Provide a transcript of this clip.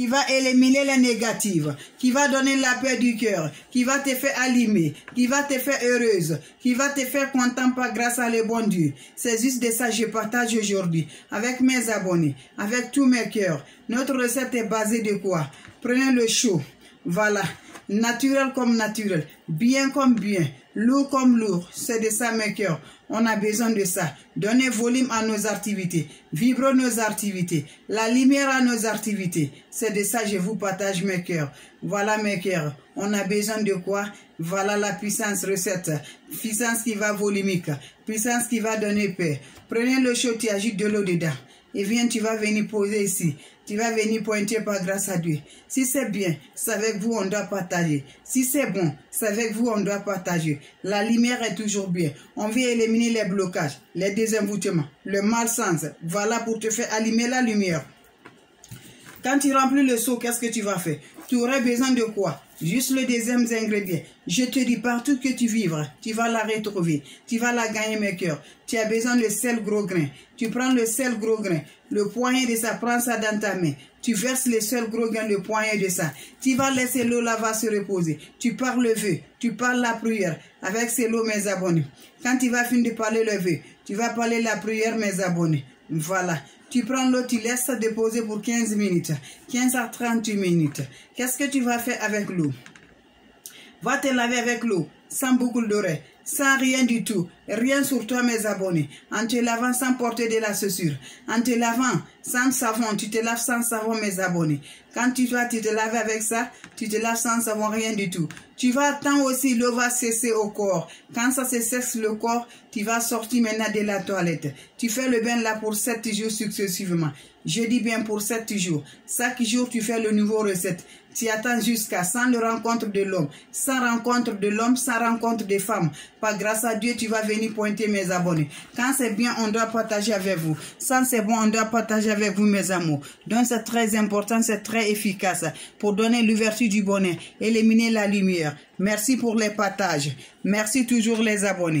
qui va éliminer les négatives, qui va donner la paix du cœur, qui va te faire allumer, qui va te faire heureuse, qui va te faire content par grâce à le bon Dieu. C'est juste de ça que je partage aujourd'hui avec mes abonnés, avec tous mes cœurs. Notre recette est basée de quoi? Prenez le chaud. Voilà naturel comme naturel, bien comme bien, lourd comme lourd. C'est de ça, mes cœurs. On a besoin de ça. Donner volume à nos activités, vibrer nos activités, la lumière à nos activités. C'est de ça je vous partage, mes cœurs. Voilà, mes cœurs. On a besoin de quoi? Voilà la puissance recette. Puissance qui va volumique, puissance qui va donner paix. Prenez le chaud, tu ajoutes de l'eau dedans. Et viens, tu vas venir poser ici. Tu vas venir pointer par grâce à Dieu. Si c'est bien, c'est avec vous on doit partager. Si c'est bon, c'est avec vous on doit partager. La lumière est toujours bien. On vient éliminer les blocages, les désenvoûtements, le malsens. Voilà pour te faire allumer la lumière. Quand tu remplis le seau, qu'est-ce que tu vas faire? Tu aurais besoin de quoi? Juste le deuxième ingrédient. Je te dis, partout que tu vivras, tu vas la retrouver. Tu vas la gagner, mes cœurs. Tu as besoin de sel gros grain. Tu prends le sel gros grain. Le poignet de ça, prends ça dans ta main. Tu verses le sel gros grain, le poignet de ça. Tu vas laisser l'eau là-bas se reposer. Tu parles le vœu. Tu parles la prière. Avec ces l'eau, mes abonnés. Quand tu vas finir de parler le vœu, tu vas parler la prière, mes abonnés. Voilà. Tu prends l'eau, tu laisses ça déposer pour 15 minutes. 15 à 30 minutes. Qu'est-ce que tu vas faire avec l'eau? Va te laver avec l'eau, sans boucle d'oreille, sans rien du tout, rien sur toi mes abonnés, en te lavant sans porter de la chaussure, en te lavant sans savon, tu te laves sans savon mes abonnés. Quand tu tu te laves avec ça, tu te laves sans savon, rien du tout. Tu vas attendre aussi, l'eau va cesser au corps. Quand ça se cesse le corps, tu vas sortir maintenant de la toilette. Tu fais le bain là pour 7 jours successivement. Je dis bien pour 7 jours. Chaque jour, tu fais le nouveau recette. Tu attends jusqu'à sans le rencontre de l'homme, sans rencontre de l'homme, sans rencontre des femmes. Par grâce à Dieu, tu vas venir pointer mes abonnés. Quand c'est bien, on doit partager avec vous. Quand c'est bon, on doit partager avec vous, mes amours. Donc c'est très important, c'est très efficace pour donner l'ouverture du bonheur, éliminer la lumière. Merci pour les partages. Merci toujours les abonnés.